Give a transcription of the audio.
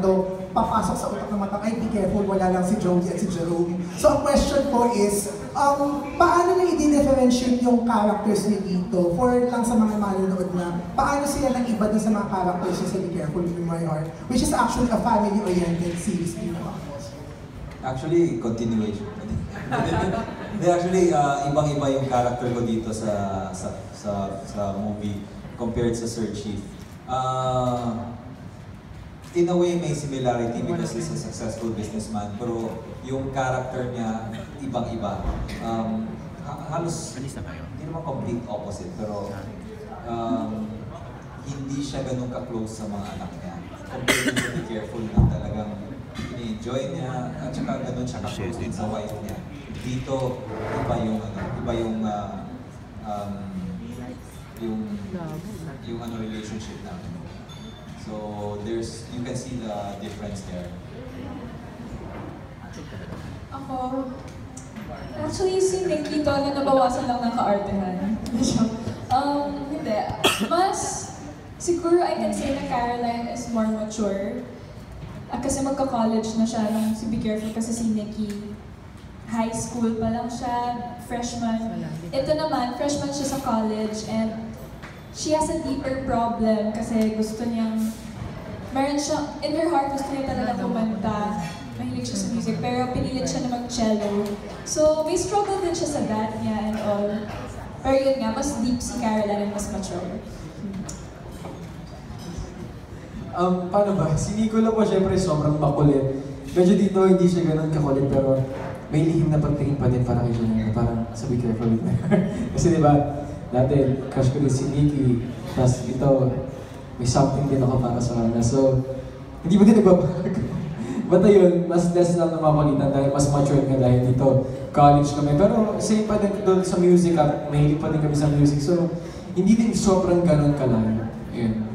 daw papasok sa utak ng mata, ay be careful, wala lang si Joey at si Jerome. So ang question po is, um, paano na i-differentiate yung characters ni dito for lang sa mga manonood na paano sila nang iba sa mga characters sa Be Careful with My Heart, which is actually a family-oriented series din naman. Actually, continuation. Hindi, actually, uh, ibang-iba yung character ko dito sa sa sa, sa movie compared sa Sir Chief. Uh, in a way, may similarity because he's a successful businessman, pero yung character niya, ibang-iba. Um, ha- halos, hindi naman complete opposite, pero um, hindi siya ganun ka-close sa mga anak niya. Be Careful na talagang ini-enjoy niya, at saka ganun siya ka-close din sa wife niya. Dito, iba yung, ano, iba yung, ah, um, yung, yung ano, relationship namin. So, there's, you can see the difference there. Ako, actually si Nikki to na nabawasan lang ng kaartehan. um, hindi. Mas, siguro I can say na Caroline is more mature. Ah, kasi magka-college na siya nung si Be Careful kasi si Nikki high school pa lang siya, freshman. Ito naman, freshman siya sa college and she has a deeper problem kasi gusto niyang, meron siya, in her heart gusto niya talaga kumanta. Mahilig siya sa music, pero pinilit siya na mag-cello. So, may struggle din siya sa that niya and all. Pero yun nga, mas deep si Caroline and mas mature. Um, paano ba? Si Nicola po syempre sobrang makulit. Medyo dito hindi siya ganun kakulit pero may lihim na pagtingin pa din para kay Janelle. Parang sa be careful with heart. Kasi di ba, dati crush ko din si Nikki. Tapos ito, may something din ako para sa kanya. So, hindi mo din nagbabago. Basta yun, mas less lang na mapagitan dahil mas mature nga dahil dito. College kami. Pero same pa din doon sa music at mahilig pa din kami sa music. So, hindi din sobrang ganun kalayo. Yun.